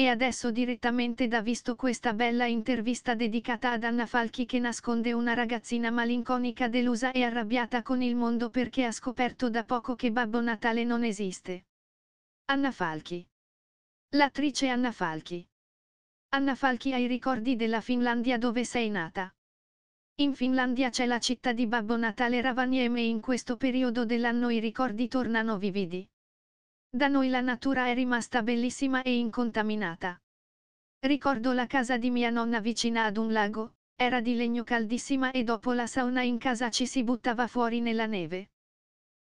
E adesso direttamente da visto questa bella intervista dedicata ad Anna Falchi che nasconde una ragazzina malinconica delusa e arrabbiata con il mondo perché ha scoperto da poco che Babbo Natale non esiste. Anna Falchi. L'attrice Anna Falchi. Anna Falchi hai ricordi della Finlandia dove sei nata. In Finlandia c'è la città di Babbo Natale Ravaniemi e in questo periodo dell'anno i ricordi tornano vividi. Da noi la natura è rimasta bellissima e incontaminata. Ricordo la casa di mia nonna vicina ad un lago, era di legno caldissima e dopo la sauna in casa ci si buttava fuori nella neve.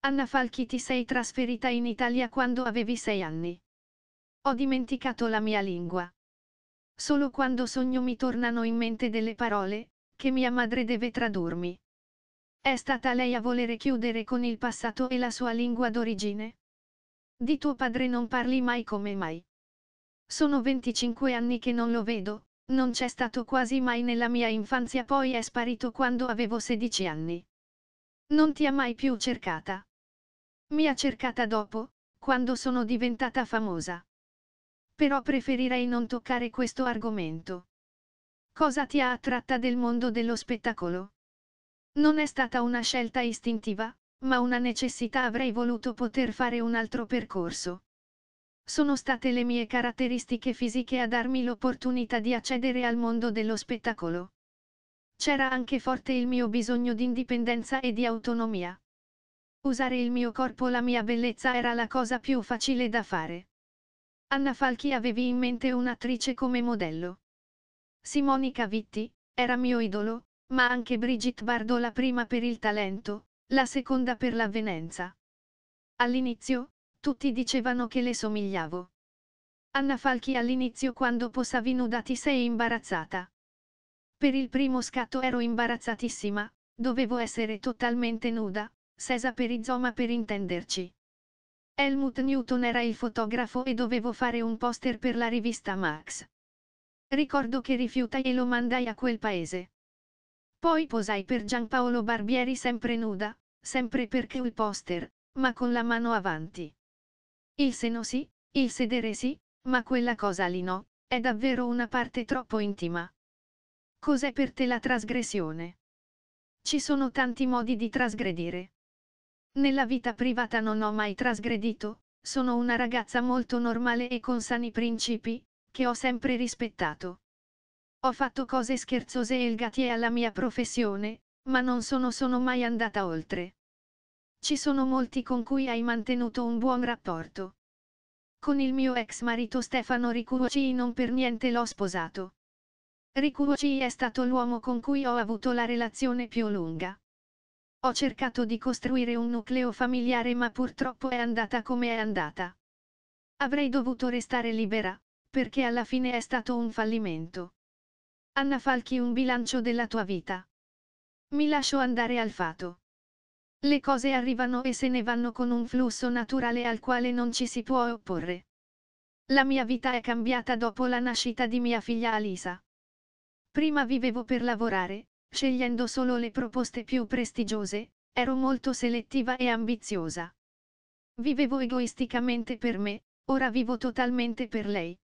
Anna Falchi ti sei trasferita in Italia quando avevi sei anni. Ho dimenticato la mia lingua. Solo quando sogno mi tornano in mente delle parole, che mia madre deve tradurmi. È stata lei a volere chiudere con il passato e la sua lingua d'origine? Di tuo padre non parli mai come mai. Sono 25 anni che non lo vedo, non c'è stato quasi mai nella mia infanzia poi è sparito quando avevo 16 anni. Non ti ha mai più cercata. Mi ha cercata dopo, quando sono diventata famosa. Però preferirei non toccare questo argomento. Cosa ti ha attratta del mondo dello spettacolo? Non è stata una scelta istintiva, ma una necessità avrei voluto poter fare un altro percorso. Sono state le mie caratteristiche fisiche a darmi l'opportunità di accedere al mondo dello spettacolo. C'era anche forte il mio bisogno di indipendenza e di autonomia. Usare il mio corpo la mia bellezza era la cosa più facile da fare. Anna Falchi avevi in mente un'attrice come modello. Simonica Vitti, era mio idolo, ma anche Brigitte Bardot la prima per il talento, la seconda per l'avvenenza. All'inizio, tutti dicevano che le somigliavo. Anna Falchi all'inizio quando posavi nuda ti sei imbarazzata. Per il primo scatto ero imbarazzatissima, dovevo essere totalmente nuda, sesa per izoma per intenderci. Helmut Newton era il fotografo e dovevo fare un poster per la rivista Max. Ricordo che rifiutai e lo mandai a quel paese. Poi posai per Giampaolo Barbieri sempre nuda, sempre perché il poster, ma con la mano avanti. Il seno sì, il sedere sì, ma quella cosa lì no, è davvero una parte troppo intima. Cos'è per te la trasgressione? Ci sono tanti modi di trasgredire. Nella vita privata non ho mai trasgredito, sono una ragazza molto normale e con sani principi, che ho sempre rispettato. Ho fatto cose scherzose e ilgatie alla mia professione, ma non sono sono mai andata oltre. Ci sono molti con cui hai mantenuto un buon rapporto. Con il mio ex marito Stefano Ricuoci non per niente l'ho sposato. Ricuoci è stato l'uomo con cui ho avuto la relazione più lunga. Ho cercato di costruire un nucleo familiare ma purtroppo è andata come è andata. Avrei dovuto restare libera, perché alla fine è stato un fallimento. Anna Falchi un bilancio della tua vita. Mi lascio andare al fato. Le cose arrivano e se ne vanno con un flusso naturale al quale non ci si può opporre. La mia vita è cambiata dopo la nascita di mia figlia Alisa. Prima vivevo per lavorare, scegliendo solo le proposte più prestigiose, ero molto selettiva e ambiziosa. Vivevo egoisticamente per me, ora vivo totalmente per lei.